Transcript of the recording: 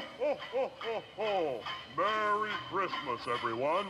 ho, ho, ho! Merry Christmas, everyone!